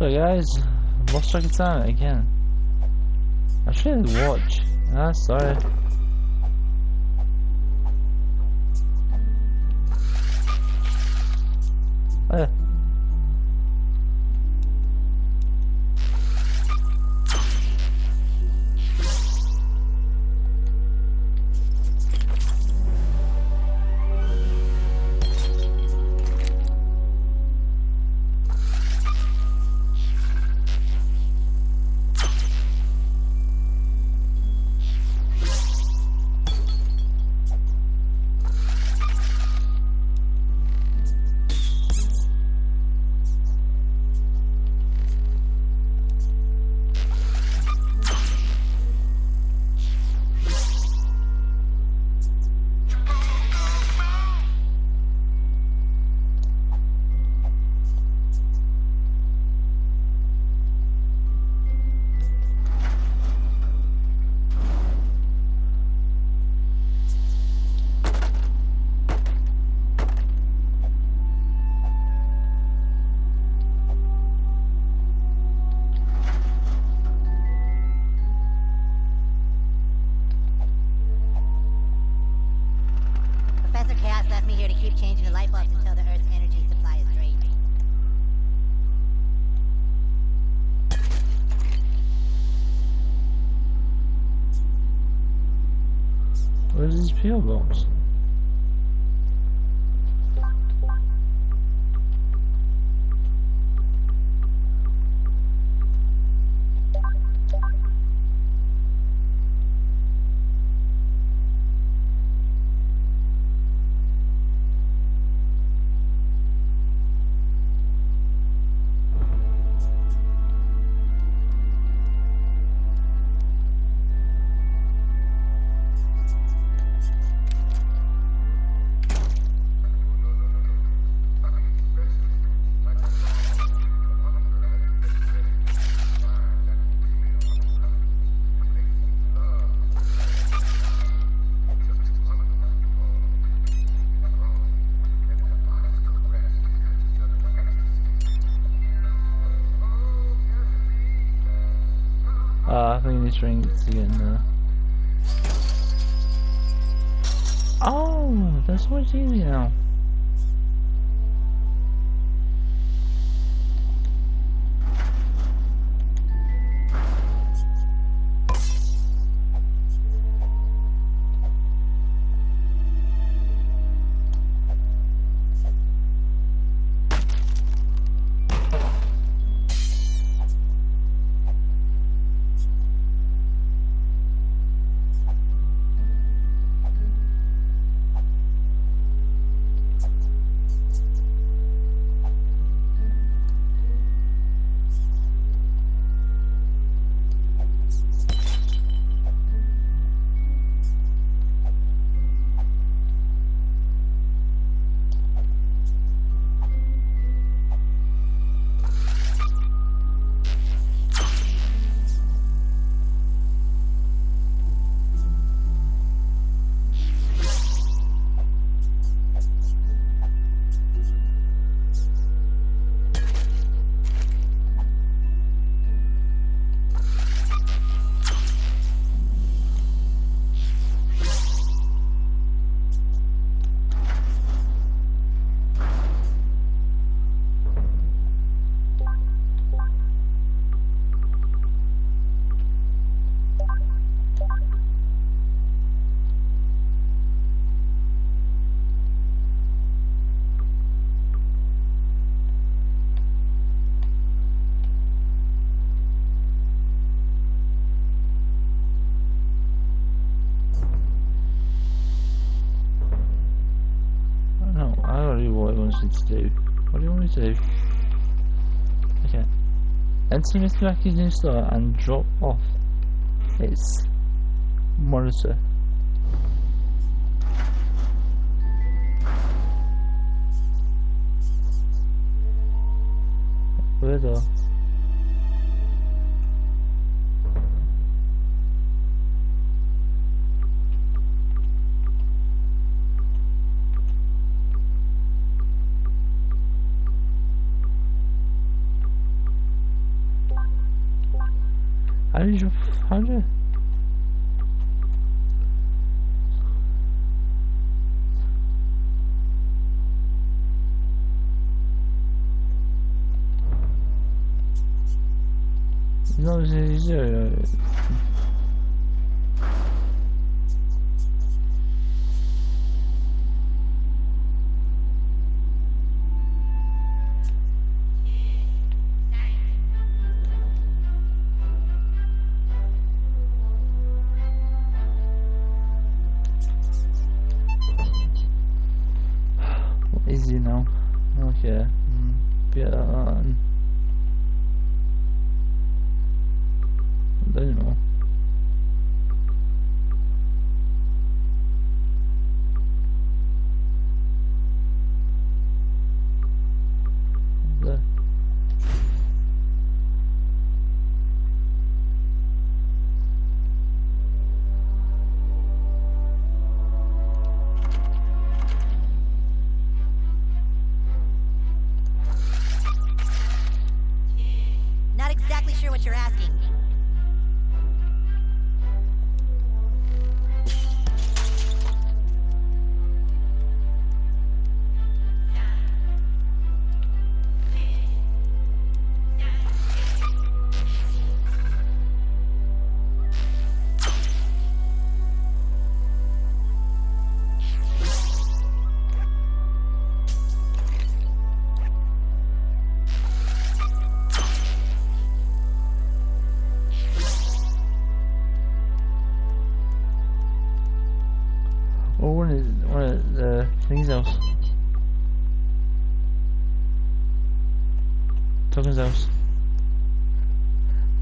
So guys, lost track of time again. I should watch. Ah, sorry. Oh, Professor Think this to get in there. Oh, that's much easier now. What to do. What do you want me to do? Okay. Enter Mr. Mackey's new store and drop off its monitor. Where though? How did you? How did you? No, c'est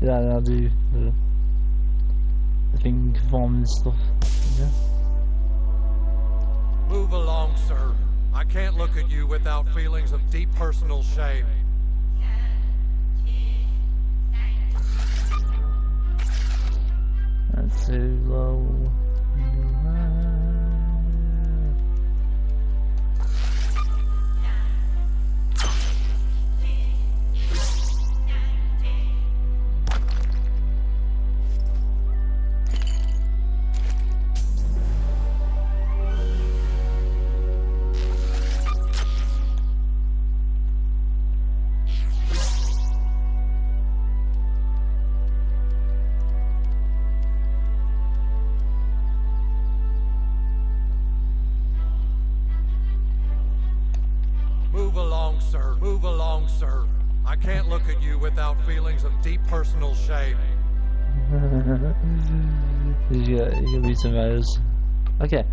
Yeah, I'll do the, the thing conforming stuff. Yeah. Move along, sir. I can't look at you without feelings of deep personal shame. That's too low. Gonna, gonna be some errors. Okay.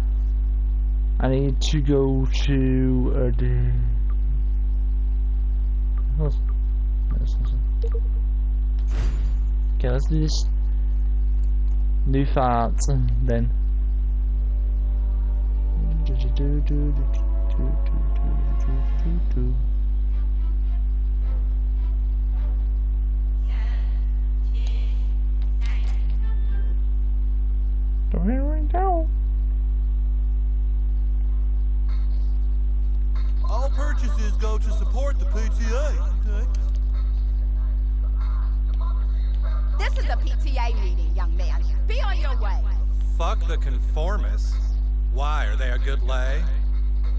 I need to go to uh, the. Okay, let's do this. New farts then. Don't hit right down. All purchases go to support the PTA. Okay. This is a PTA meeting, young man. Be on your way. Fuck the conformists. Why? Are they a good lay?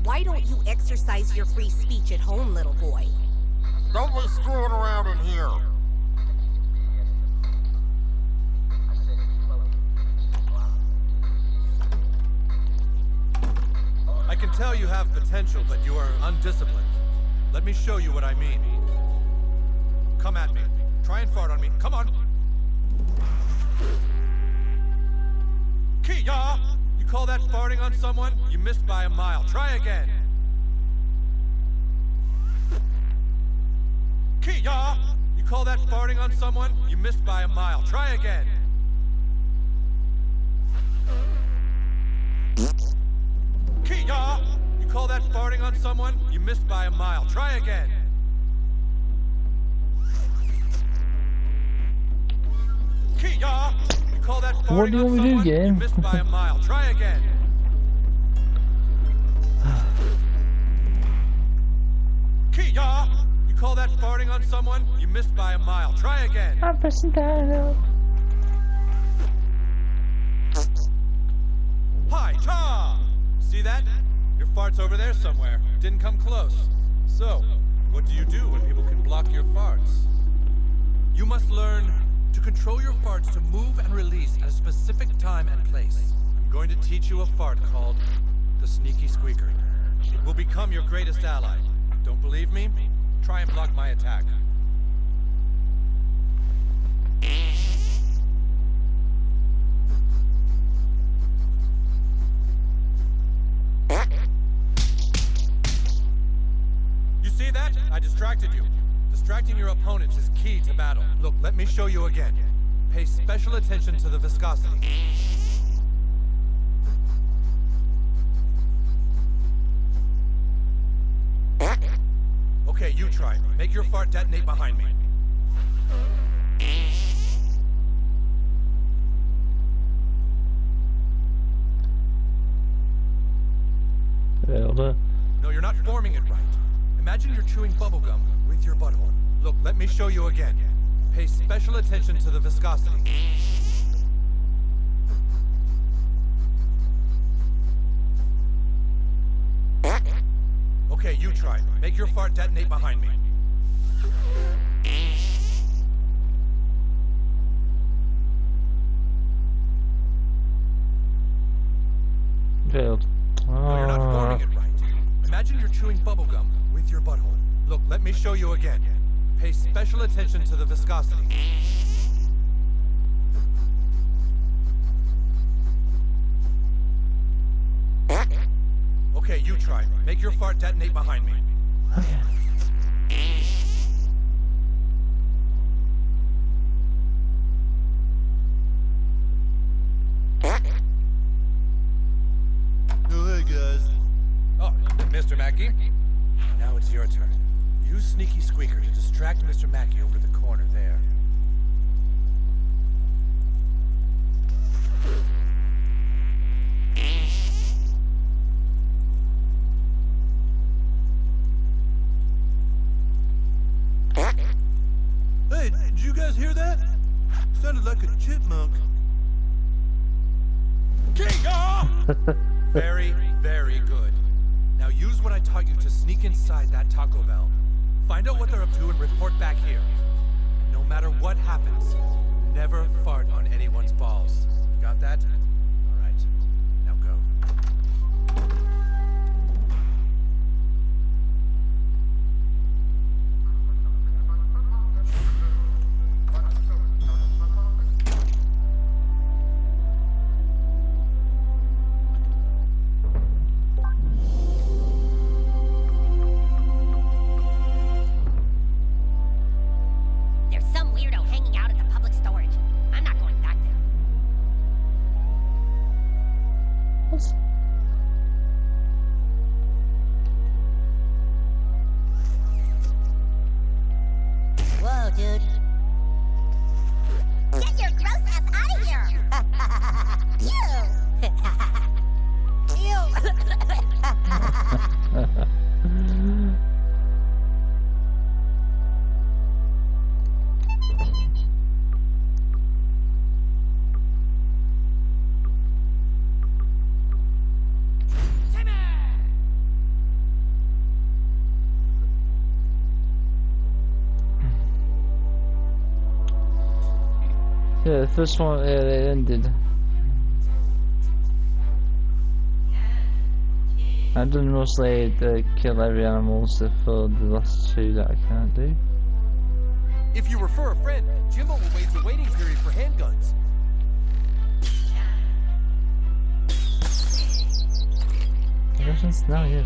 Why don't you exercise your free speech at home, little boy? Don't be screwing around in here. I can tell you have potential, but you are undisciplined. Let me show you what I mean. Come at me. Try and fart on me. Come on. Kia! You call that farting on someone? You missed by a mile. Try again. Kia! You call that farting on someone? You missed by a mile. Try again. Kia! You call that farting on someone? You missed by a mile. Try again. Kia! You call that farting what do do you missed by a mile. Try again. Kia! You call that farting on someone? You missed by a mile. Try again. I'm pressing down. Hi, Tom! See that? Your fart's over there somewhere. Didn't come close. So, what do you do when people can block your farts? You must learn to control your farts to move and release at a specific time and place. I'm going to teach you a fart called the Sneaky Squeaker. It will become your greatest ally. Don't believe me? Try and block my attack. Distracted you. Distracting your opponents is key to battle. Look, let me show you again. Pay special attention to the viscosity. Attention to the viscosity. Okay, you try. Make your fart detonate behind me. Failed. No, you're not forming it right. Imagine you're chewing bubblegum with your butthole. Look, let me show you again. Pay special attention to the viscosity. Detonate behind me. That? Yeah, the first one, yeah, it ended. I've done mostly the kill every animal stuff for the last two that I can't do. If you refer a friend, Jimbo will waive the waiting period for handguns. Russians? No, yes.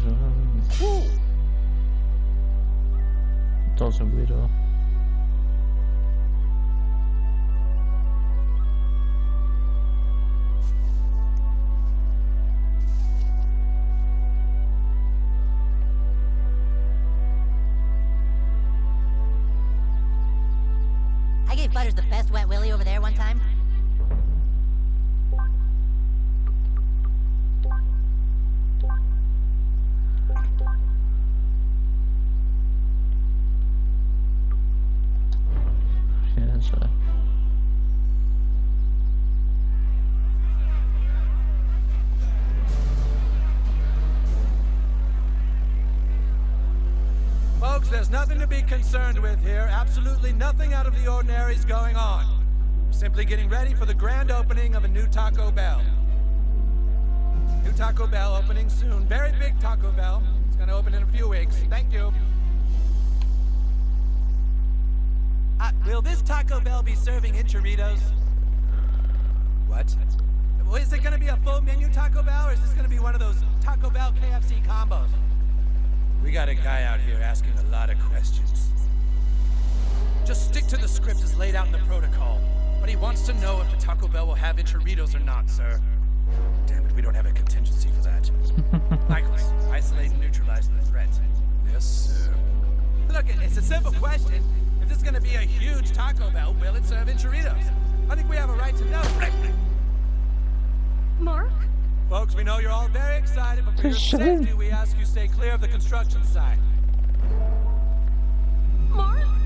Dog's a weirdo. Concerned with here. Absolutely nothing out of the ordinary is going on. Simply getting ready for the grand opening of a new Taco Bell. New Taco Bell opening soon. Very big Taco Bell. It's gonna open in a few weeks. Thank you. Uh, will this Taco Bell be serving enchiladas? What? Well, it gonna be a full menu Taco Bell, or is this gonna be one of those Taco Bell KFC combos? We got a guy out here asking a lot of questions. Just stick to the script as laid out in the protocol. But he wants to know if the Taco Bell will have enchiladas or not, sir. Damn it, we don't have a contingency for that. Michaels, isolate and neutralize the threat. Yes, sir. Look, it's a simple question. If this is gonna be a huge Taco Bell, will it serve enchiladas? I think we have a right to know. Mark? Folks, we know you're all very excited, but for your Shut in. safety, we ask you stay clear of the construction site. Mark?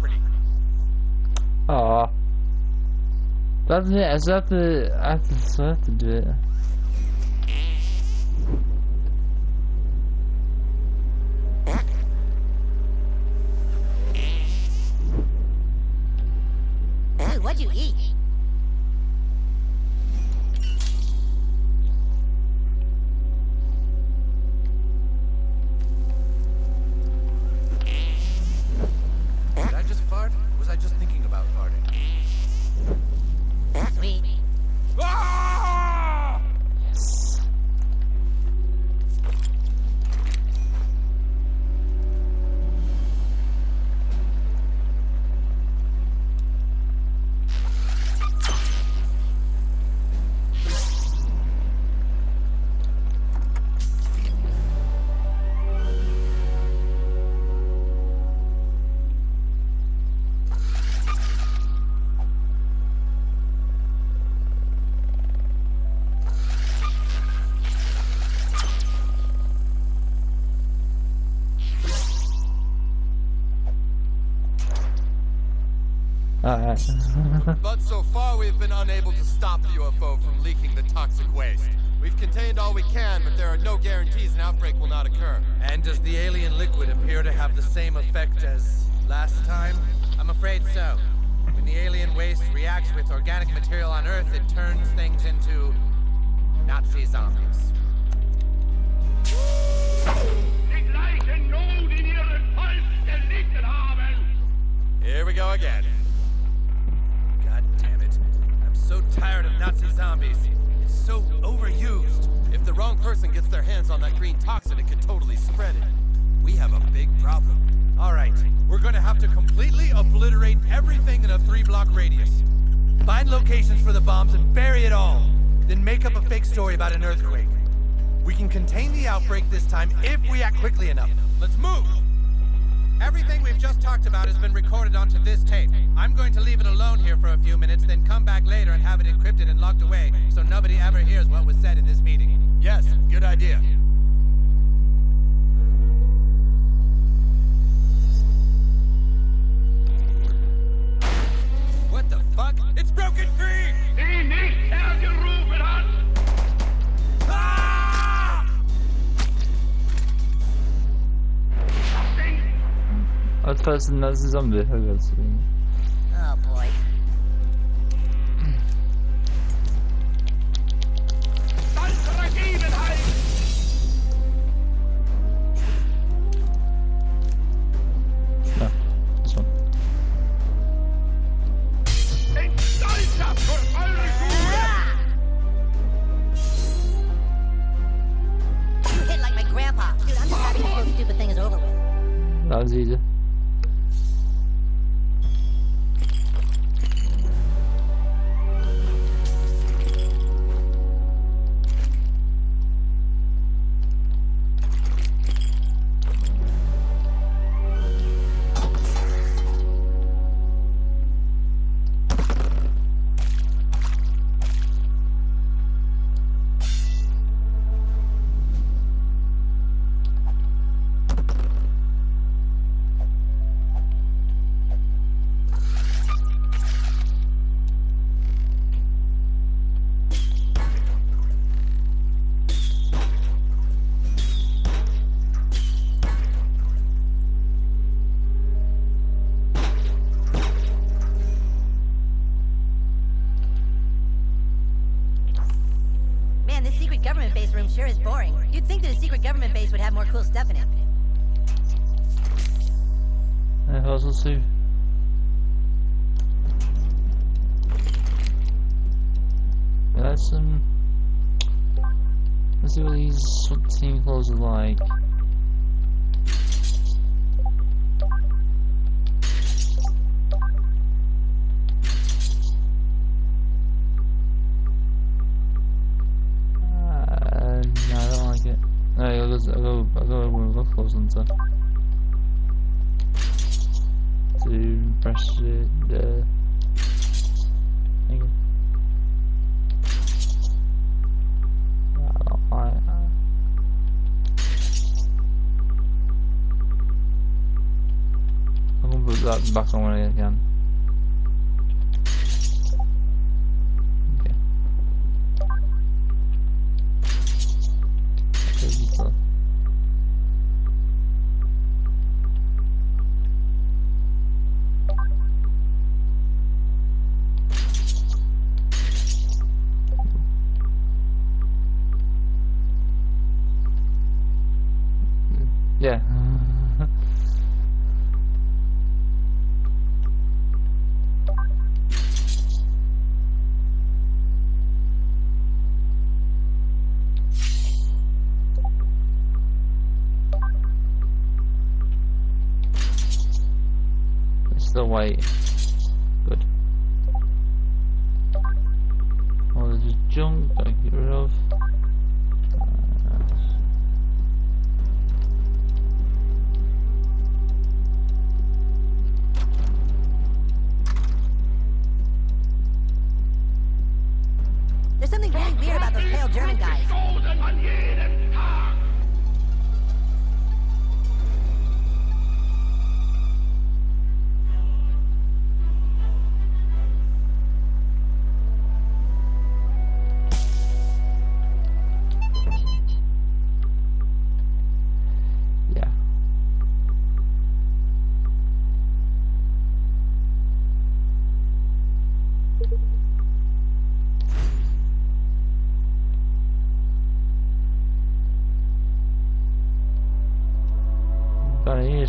Property. Aw. That's it, I still have to, I have to, still have to do it. But so far, we've been unable to stop the UFO from leaking the toxic waste. We've contained all we can, but there are no guarantees an outbreak will not occur. And does the alien liquid appear to have the same effect as last time? I'm afraid so. When the alien waste reacts with organic material on Earth, it turns things into Nazi zombies. die gleichen Not in ihren Volk gelitten haben. Here we go again. So tired of Nazi zombies. It's so overused. If the wrong person gets their hands on that green toxin, it could totally spread it. we have a big problem. All right, we're gonna have to completely obliterate everything in a three-block radius. Find locations for the bombs and bury it all. Then make up a fake story about an earthquake. We can contain the outbreak this time if we act quickly enough. Let's move! Everything we've just talked about has been recorded onto this tape. I'm going to leave it alone here for a few minutes, then come back later and have it encrypted and locked away so nobody ever hears what was said in this meeting. Yes, good idea. What the fuck? It's broken free! Als person that's a zombie, I guess. No, I'll go, I'll go, I'll go with my clothes and stuff to press. Uh, thank you. I don't like gonna put that back on when I can.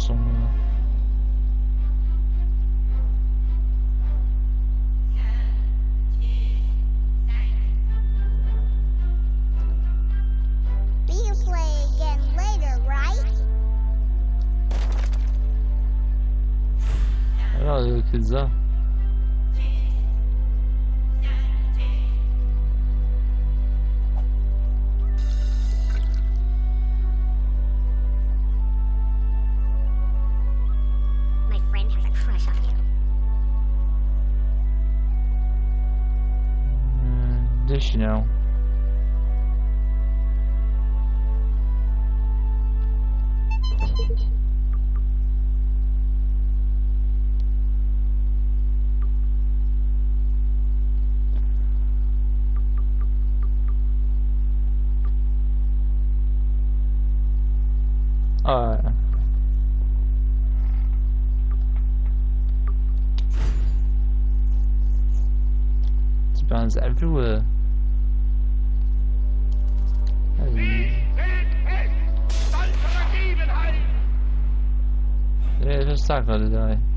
son. But play again later, right? you know. Uh... It's everywhere. I'm not gonna die.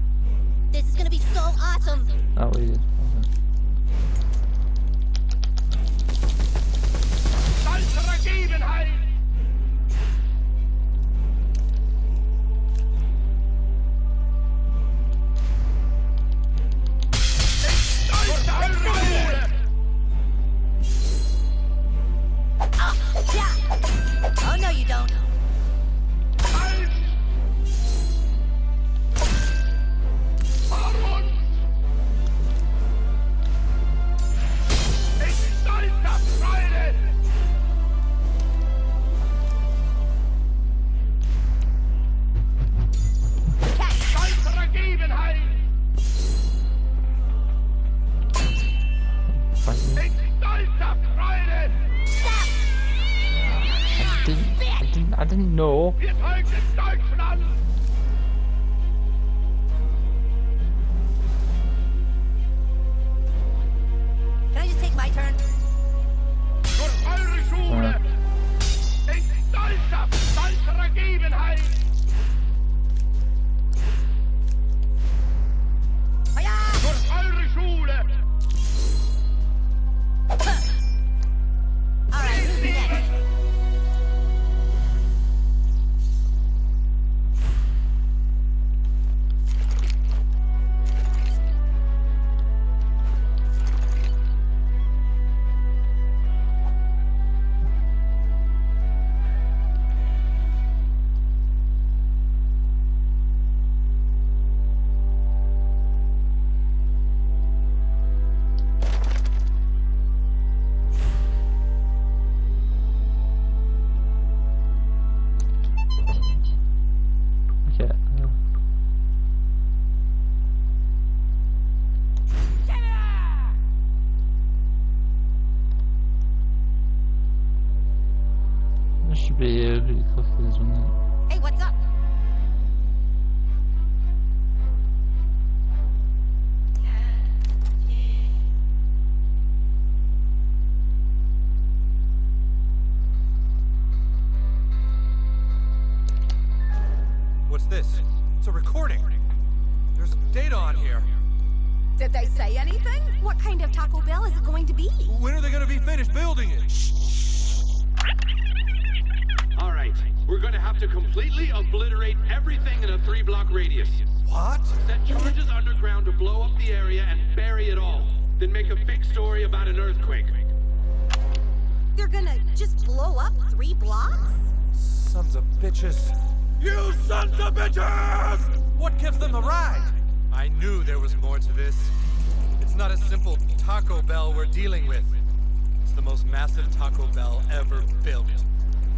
Taco Bell ever built.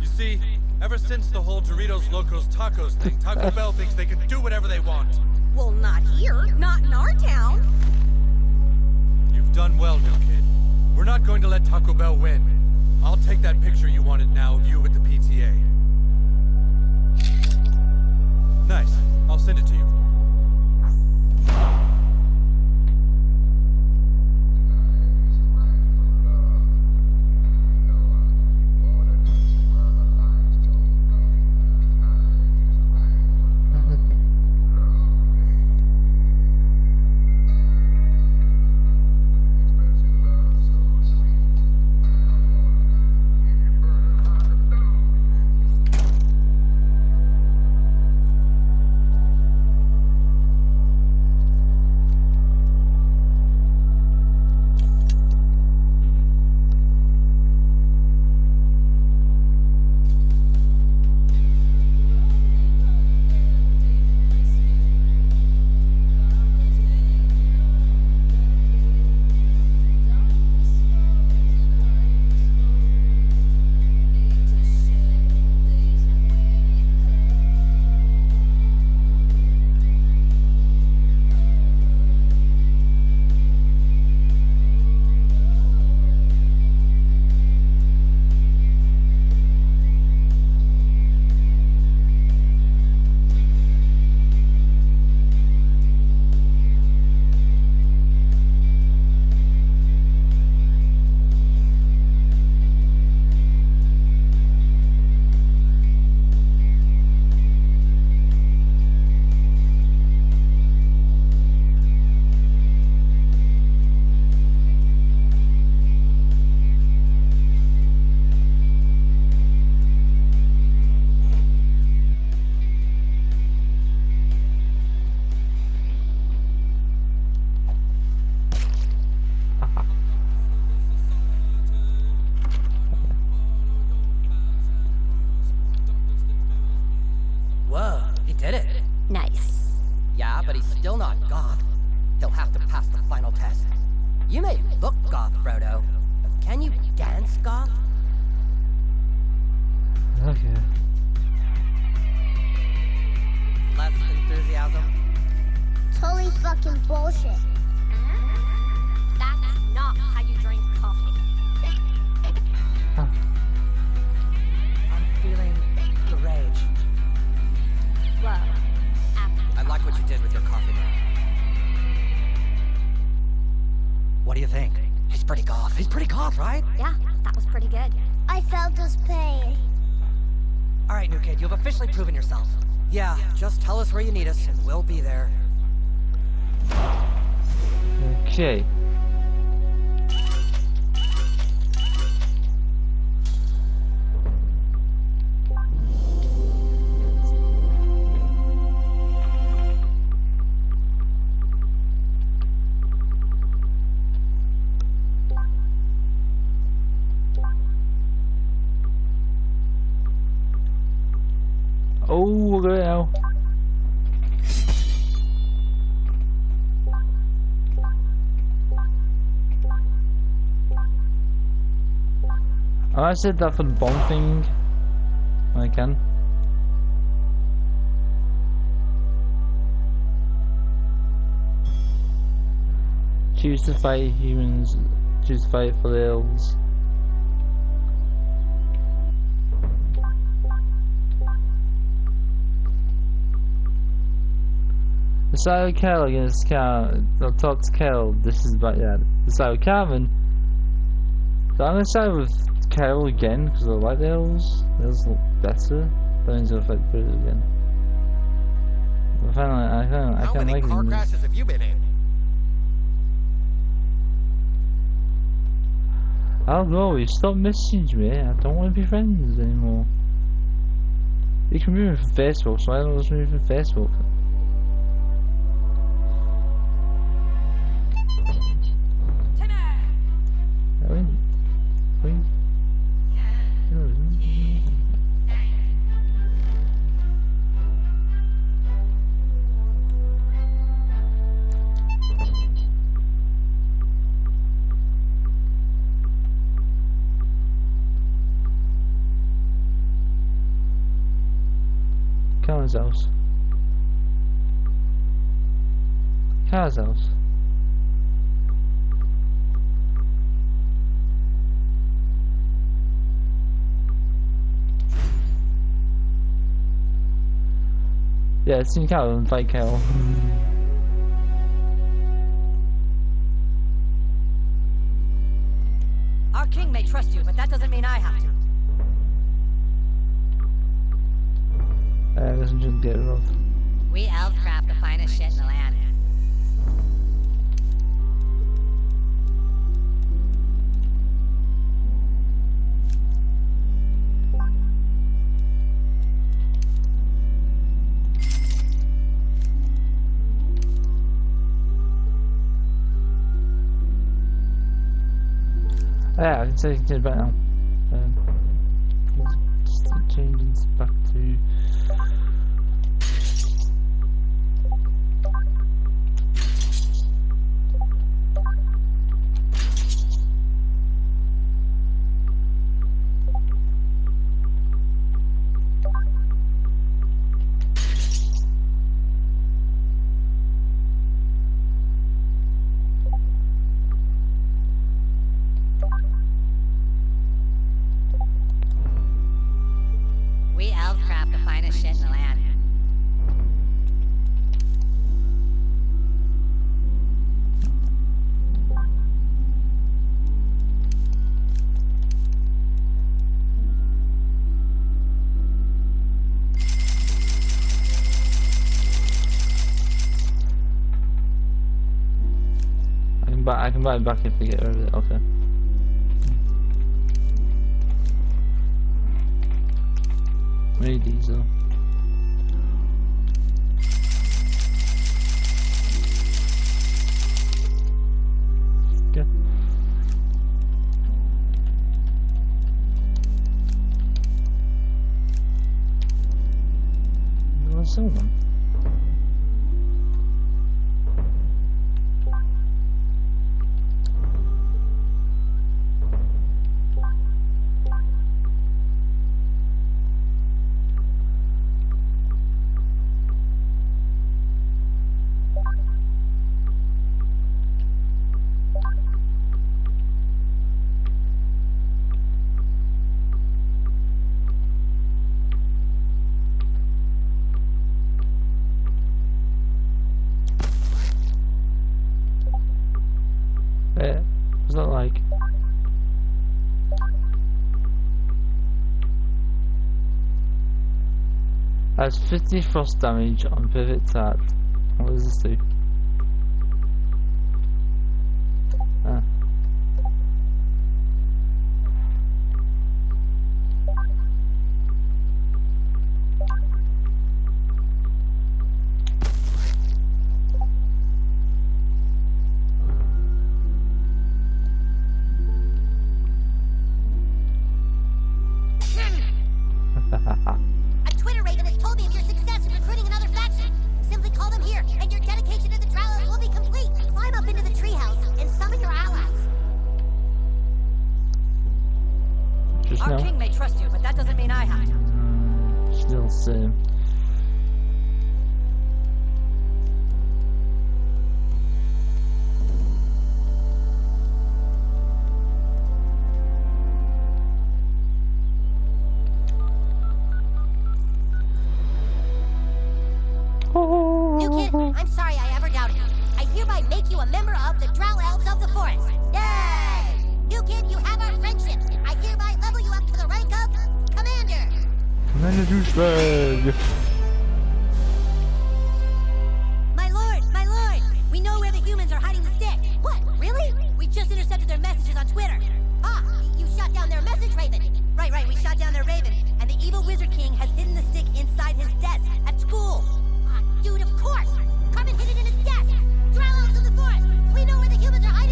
You see, ever since the whole Doritos Locos Tacos thing, Taco Bell thinks they can do whatever they want. Well, not here. Not in our town. You've done well, new kid. We're not going to let Taco Bell win. I'll take that picture you wanted now of you with the PTA. Nice. I'll send it to you. Okay. I said that for the bomb thing. I can. Choose to fight humans. Choose to fight for the elves. Decide with Kel against Cal. I'll talk to Kel. This is about yeah. Decide with Calvin. So I'm gonna side with Carol again because I like the light elves look better. But he's gonna fight Bruce again. I like, I kind I How many like car crashes have you been in? I don't know. You stop messaging me. I don't want to be friends anymore. You can remove me from Facebook, so I don't want to remove from Facebook. It's in Cal and fight Cal. Our king may trust you, but that doesn't mean I have to. Uh, I'm just get it off. We elves craft the finest shit in the land. Yeah, now. Um, just changing back to. Buy back if we get rid of it. Okay. We need Has 50 frost damage on pivot tat. What does this do? Commander douchebag! My lord, my lord, we know where the humans are hiding the stick. What, really? We just intercepted their messages on Twitter. Ah, you shot down their message raven. Right, right, we shot down their raven, and the evil Wizard King has hidden the stick inside his desk at school. Ah, dude, of course. Cartman hid it in his desk. Drellos of the forest, we know where the humans are hiding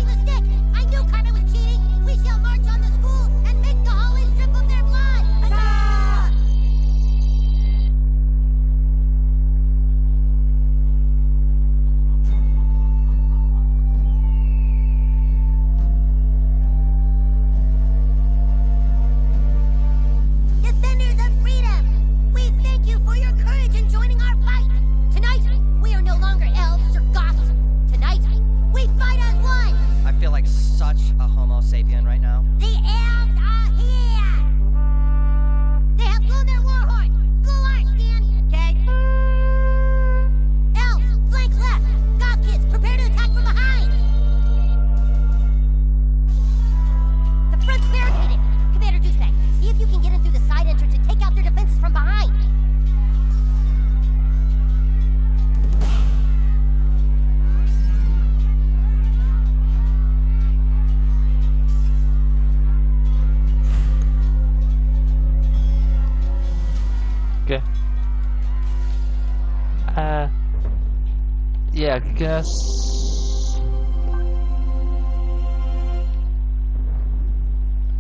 guess.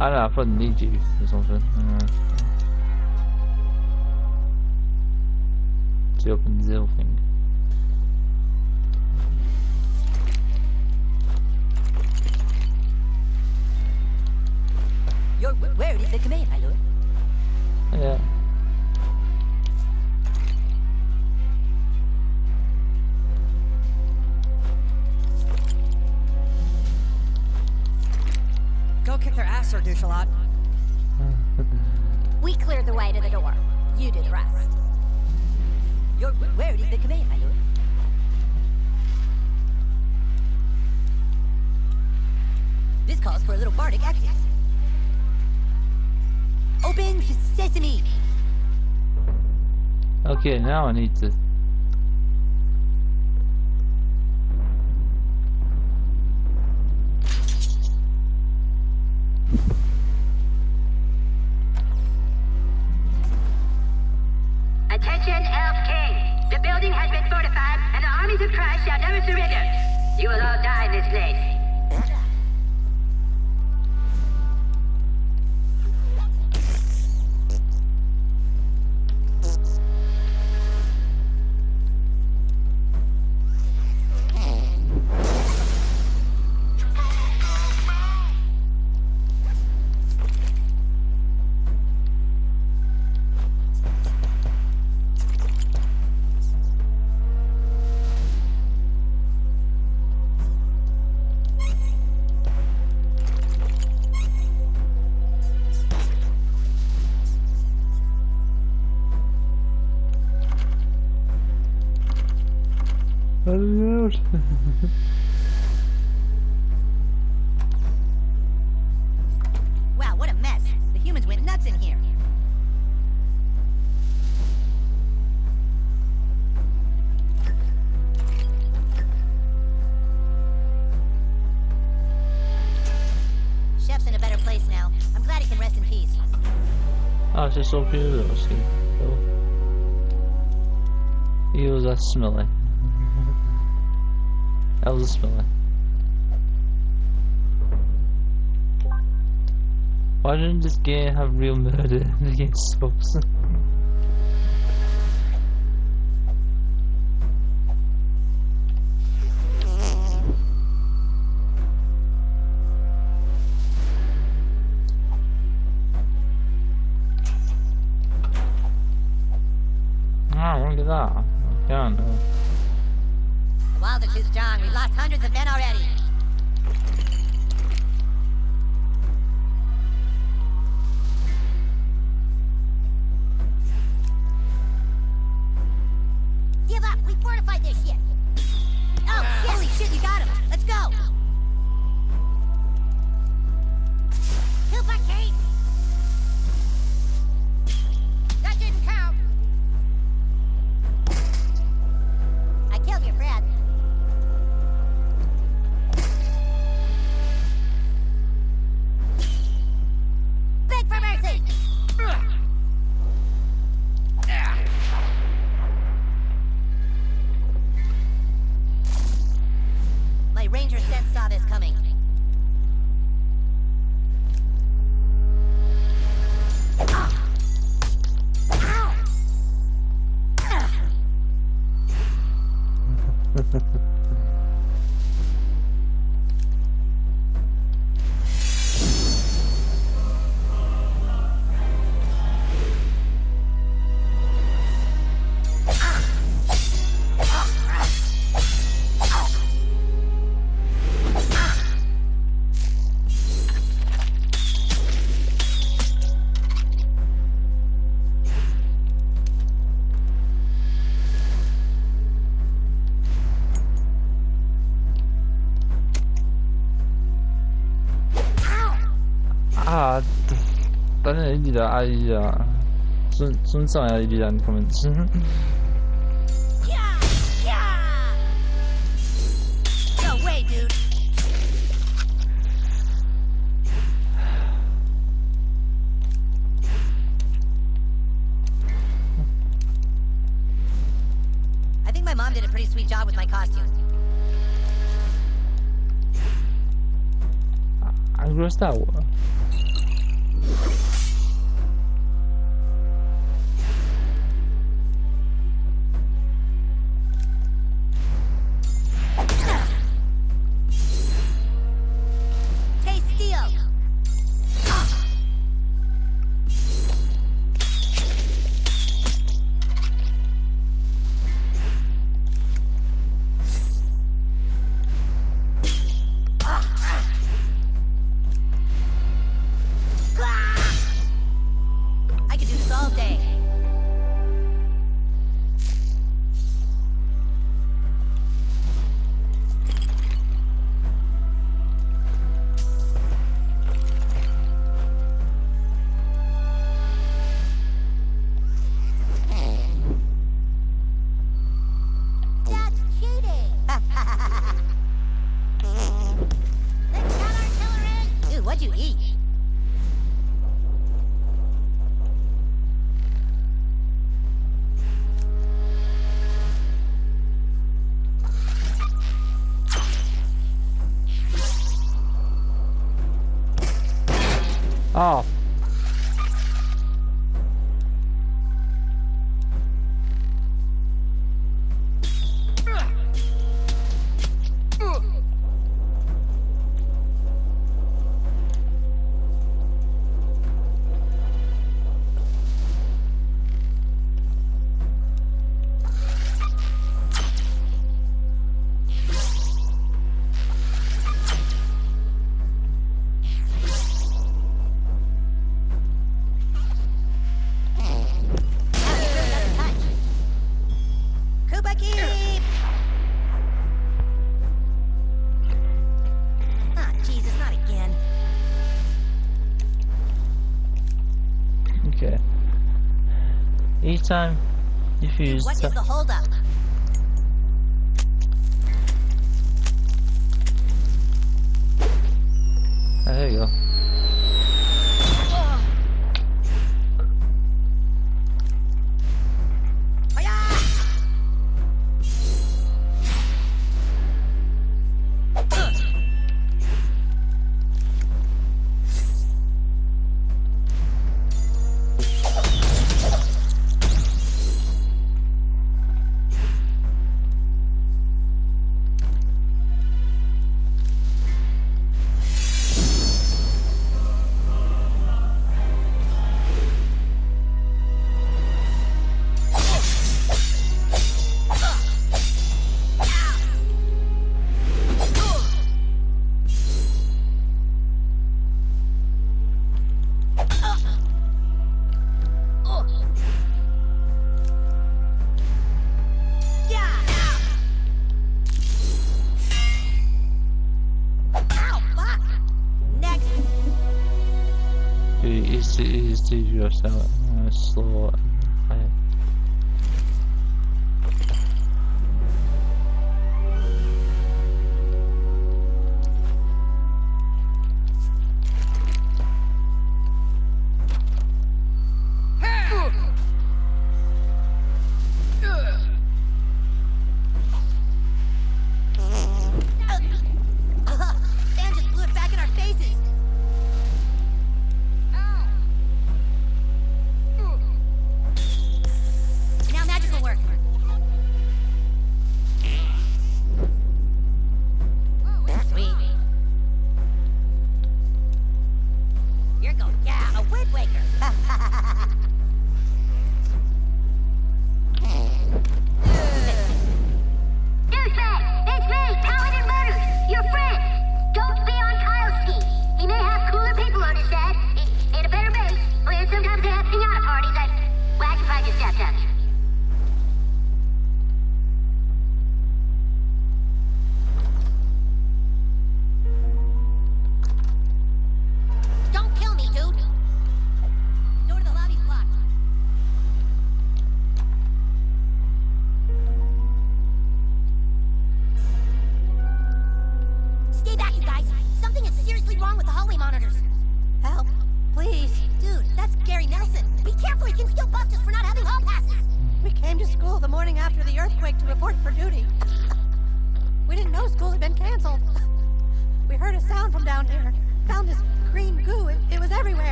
I don't know, I probably need you or something. Uh, to open the Zill thing. Your wh- where is the command, my lord? Yeah. Kick their ass, Sir Douchalot. We cleared the way to the door. You do the rest. Your wh- where is the command, my lord? This calls for a little bardic exit. Open sesame! Okay, now I need to. Let me out. wow, what a mess. The humans went nuts in here. Chef's in a better place now. I'm glad he can rest in peace. Oh, it's just so beautiful. See, oh. Ew, that's smelling. I was smelling. Why didn't this game have real murder against subs? Sonst job with my costume. I grew Star out. time if you use. What is the? Oh, there you go.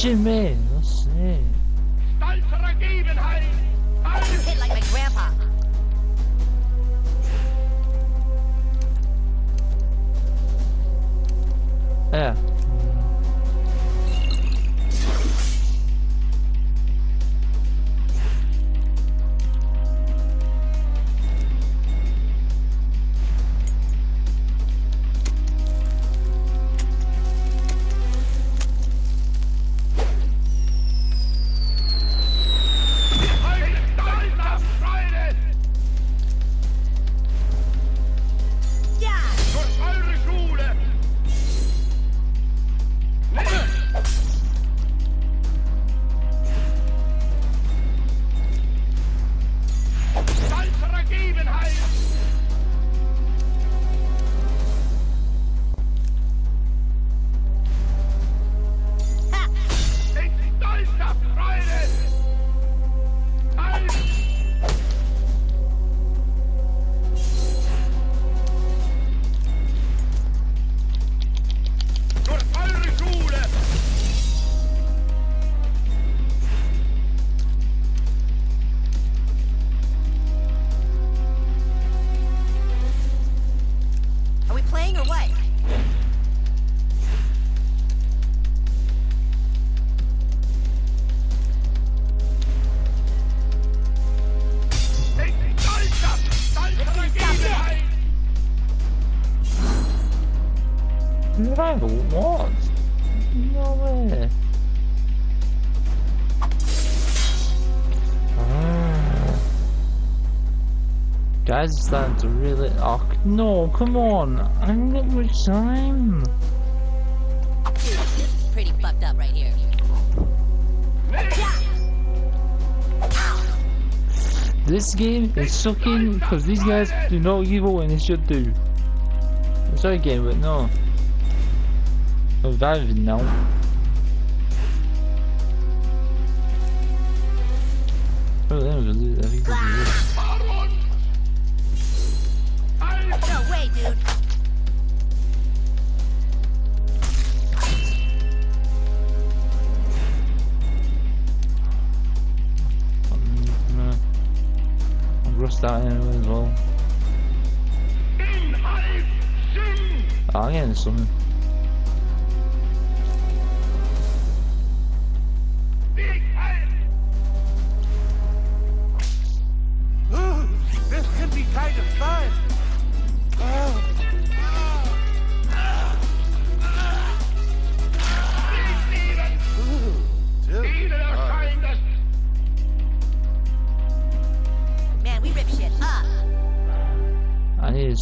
Stop touching me! guys, to really... Oh, no, come on! I haven't got much time! Pretty fucked up right here. This game is sucking because these guys do not give what they should do. Sorry game, but no. I'm diving now.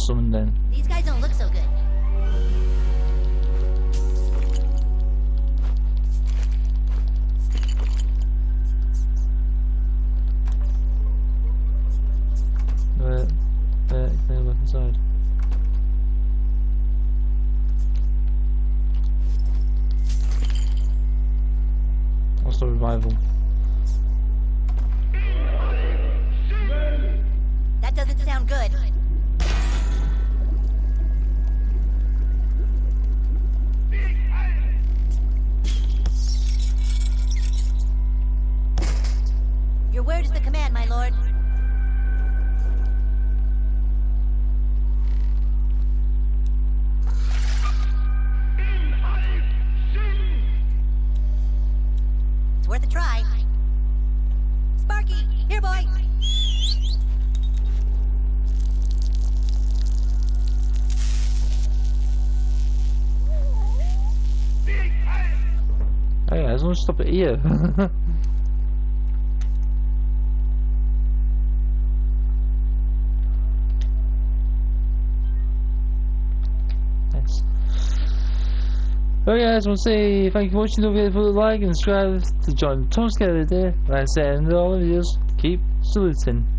someone then. stop it here. nice. Well guys, we'll say thank you for watching, don't forget to put a like and subscribe to join the Tom's Together there. Like I said in all the videos, keep saluting.